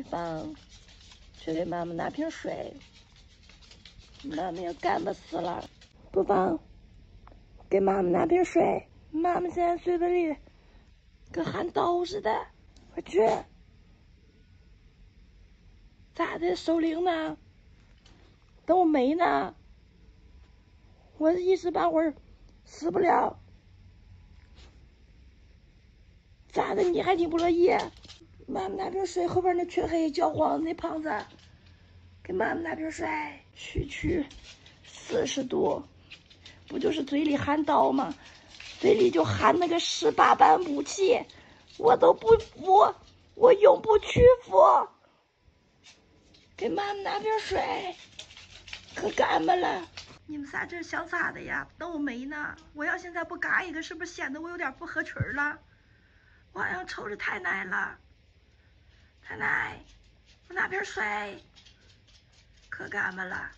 去房，去给妈妈拿瓶水。妈妈要干巴死了，不妨给妈妈拿瓶水。妈妈现在嘴巴里跟含刀似的，快去！咋的，守灵呢？等我没呢？我一时半会儿死不了。咋的？你还挺不乐意？妈妈拿瓶水，后边那黢黑焦黄那胖子，给妈妈拿瓶水。区区四十度，不就是嘴里含刀吗？嘴里就含那个十八般武器，我都不服，我永不屈服。给妈妈拿瓶水，可干巴了。你们仨这是想咋的呀？等我没呢？我要现在不嘎一个，是不是显得我有点不合群了？我好像瞅着太奶了。奶奶，我拿瓶水，可干巴了。